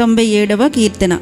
తొంభై ఏడవ కీర్తన.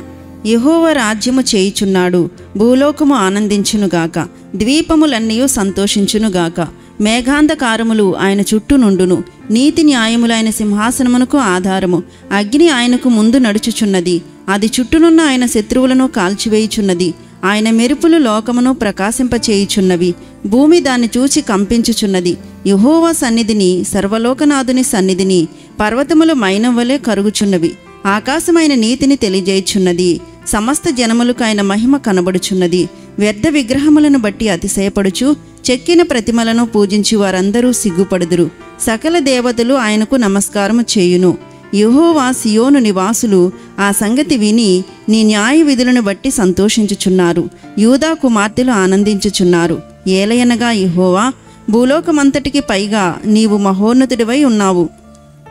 యహోవ రాజ్యము చేయుచున్నాడు భూలోకము ఆనందించునుగాక ద్వీపములన్నయూ సంతోషించునుగాక. మేఘాంధకారములు ఆయన చుట్టూ నుండును నీతి న్యాయములైన సింహాసనమునకు ఆధారము. అగ్ని ఆయనకు ముందు నడుచుచున్నది అది చుట్టూనున్న ఆయన శత్రువులను కాల్చివేయుచున్నది ఆయన మెరుపులు లోకమును ప్రకాశింపచేయుచున్నవి భూమి దాన్ని చూచి కంపించుచున్నది. యహోవా సన్నిధిని సర్వలోకనాథుని సన్నిధిని పర్వతములు మైనం వలె కరుగుచున్నవి. ఆకాశమైన నీతిని తెలియజేయుచున్నది సమస్త జనములకు ఆయన మహిమ కనబడుచున్నది. వ్యర్థ విగ్రహములను బట్టి అతిశయపడుచు చెక్కిన ప్రతిమలను పూజించి వారందరూ సిగ్గుపడుదురు. సకల దేవతలు ఆయనకు నమస్కారము చేయును. యహోవా సియోను నివాసులు ఆ సంగతి విని నీ న్యాయ విధులను బట్టి సంతోషించుచున్నారు. యూదా కుమార్తెలు ఆనందించుచున్నారు. ఏలయనగా యహోవా భూలోకమంతటికి పైగా నీవు మహోన్నతుడివై ఉన్నావు.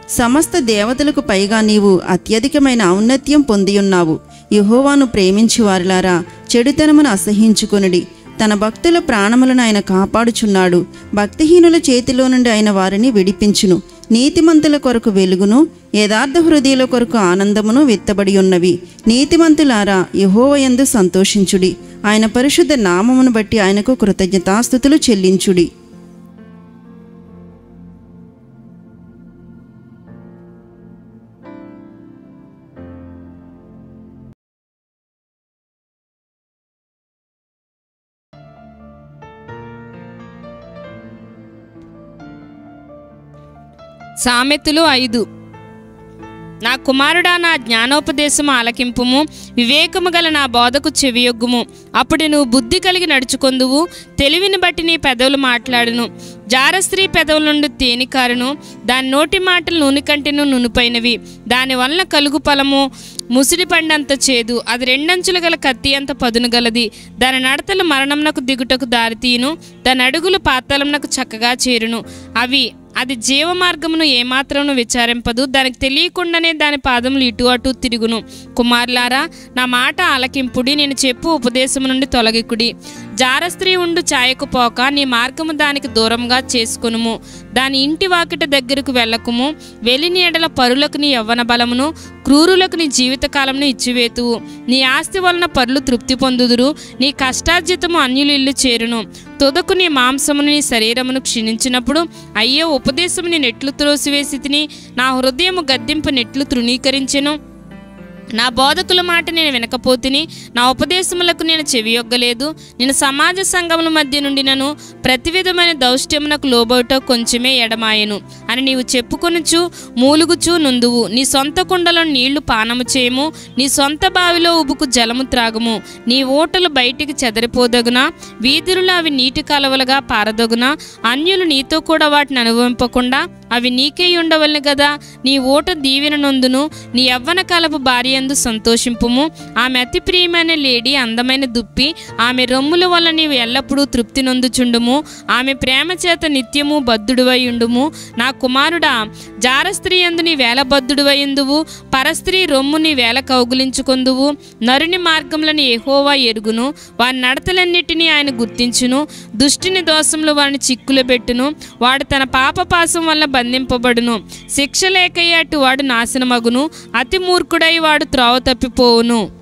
సమస్త దేవతలకు పైగా నీవు అత్యధికమైన ఔన్నత్యం పొందియున్నావు. యహోవాను ప్రేమించి వారిలారా చెడుతనమును అసహించుకొనుడి తన భక్తుల ప్రాణములను ఆయన కాపాడుచున్నాడు. భక్తిహీనుల చేతిలో నుండి ఆయన వారిని విడిపించును. నీతిమంతుల కొరకు వెలుగును యథార్థ హృదయుల కొరకు ఆనందమును విత్తబడి ఉన్నవి నీతిమంతులారా యహోవయందు సంతోషించుడి. ఆయన పరిశుద్ధ నామమును బట్టి ఆయనకు కృతజ్ఞతాస్థుతులు చెల్లించుడి. సామెతలు ఐదు. నా కుమారుడా నా జ్ఞానోపదేశము ఆలకింపుము. వివేకము గల నా బోధకు చెవియొగ్గుము. అప్పుడు నువ్వు బుద్ధి కలిగి నడుచుకొందువు. తెలివిని బట్టి నీ పెదవులు మాట్లాడును. జారస్త్రీ పెదవుల నుండి తేనికారును దాని నోటి మాటలు నూనె కంటెను నునుపైనవి. దాని వలన కలుగు ఫలము ముసిడి పండంత చేదు. అది రెండంచులు గల కత్తి అంత పదును గలది. దాని నడతలు మరణంనకు దిగుటకు దారితీయును. దాని అడుగులు పాతాళంనకు చక్కగా చేరును. అవి అది జీవ మార్గమును ఏమాత్రమును విచారింపదు. దానికి తెలియకుండానే దాని పాదములు ఇటు అటు తిరుగును. కుమారులారా నా మాట ఆలకింపుడి నేను చెప్పు ఉపదేశము నుండి తొలగికుడి. జారస్త్రీ ఉండు చాయకుపోక నీ మార్గము దానికి దూరంగా చేసుకునుము. దాని ఇంటి వాకిట దగ్గరకు వెళ్ళకుము. వెలిని ఎడల పరులకు నీ యవ్వన బలమును క్రూరులకు నీ జీవితకాలమును ఇచ్చివేతువు. నీ ఆస్తి వలన పరులు తృప్తి పొందుదురు. నీ కష్టార్జితము అన్యులు ఇల్లు చేరును. తుదకు నీ మాంసమును నీ శరీరమును క్షీణించినప్పుడు అయ్యో ఉపదేశము నేను ఎట్లు త్రోసివేసి తిని నా హృదయము గద్దింపు నెట్లు తృణీకరించెను. నా బోధకుల మాట నేను వినకపోతిని నా ఉపదేశములకు నేను చెవియొగ్గలేదు నేను సమాజ సంఘముల మధ్య నుండి నన్ను ప్రతి విధమైన దౌష్ట్యమునకు లోబోట కొంచెమే ఎడమాయను. అని నీవు చెప్పుకొనుచు మూలుగుచు నుందువు. నీ సొంత కుండలో నీళ్ళు పానము చేయము నీ సొంత బావిలో ఉబుకు జలము త్రాగము. నీ ఓటలు బయటికి చెదరిపోదగునా వీధులలో అవి నీటి కలవలుగా పారదగునా అన్యులు నీతో కూడా వాటిని అనుభవింపకుండా అవి నీకే ఉండవలను కదా నీ ఓట దీవెన నొందును నీ యవ్వన కాలపు భార్యందు సంతోషింపుము. ఆమె అతి ప్రియమైన లేడీ అందమైన దుప్పి ఆమె రొమ్ముల వల్ల నీవు ఎల్లప్పుడూ తృప్తి నొందుచుండుము. ఆమె ప్రేమ చేత నిత్యము బద్ధుడువై ఉండుము. నా కుమారుడా జారస్త్రీ ఎందు నీ వేల బద్ధుడువైందువు పరస్త్రీ రొమ్ము నీ వేల కౌగులించుకొందువు. నరుని మార్గములను ఎహోవా ఎరుగును. వారి నడతలన్నిటినీ ఆయన గుర్తించును. దుష్టిని దోషములు వారిని చిక్కులు పెట్టును. వాడు తన పాపపాసం వల్ల బంధింపబడును. శిక్ష లేకయ్యేటి వాడు నాశనమగును. అతి మూర్ఖుడై వాడు త్రోవ తప్పిపోవును.